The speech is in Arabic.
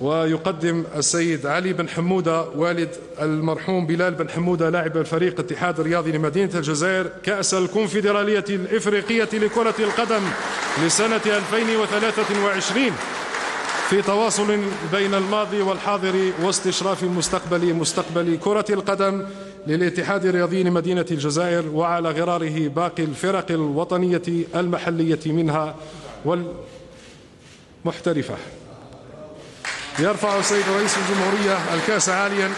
ويقدم السيد علي بن حمودة والد المرحوم بلال بن حمودة لاعب الفريق الاتحاد الرياضي لمدينة الجزائر كأس الكونفدرالية الإفريقية لكرة القدم لسنة 2023 في تواصل بين الماضي والحاضر واستشراف مستقبل مستقبل كرة القدم للاتحاد الرياضي لمدينة الجزائر وعلى غراره باقي الفرق الوطنية المحلية منها والمحترفة. يرفع السيد رئيس الجمهورية الكاس عاليا.